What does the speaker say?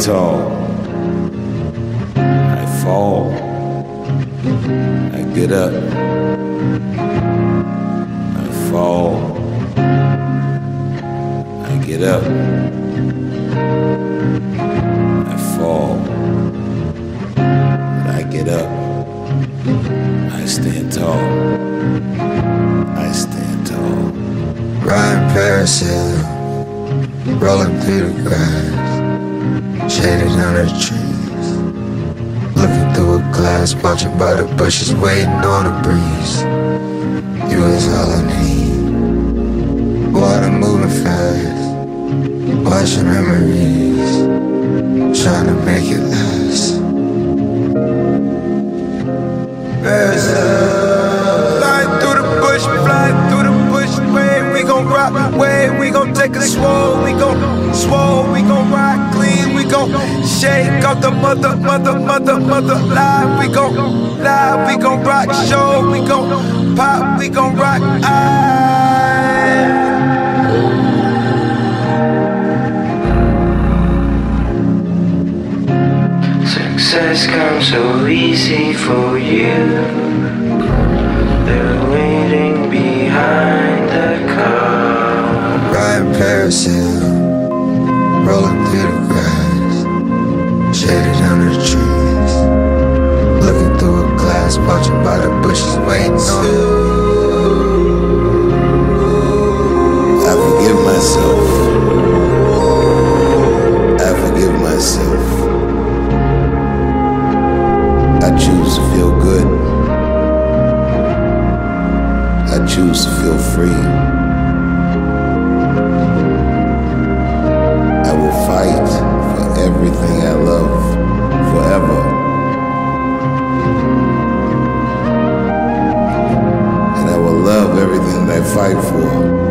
tall. I fall. I get up. I fall. I get up. I fall. But I get up. I stand tall. I stand tall. Riding parasail, rolling through the grass, shaded under the trees. Looking through a glass, watching by the bushes, waiting on a breeze. You is all I need. Water moving fast, watching memories, trying to make it last. Parasail, flying through the bush, flying through the bush, way we gon' rock, way we gon' take a swole, we gon' gon' shake off the mother, mother, mother, mother. Lie, we gon' live, we gon' rock. Show, we gon' pop, we gon' rock. I. Success comes so easy for you. They're waiting behind the car. Riding parasail, rolling through the grass, shaded under the trees. Looking through a glass, watching by the bushes, waiting on. I forgive myself. I forgive myself. I choose to feel good. I choose to feel free. I fight for.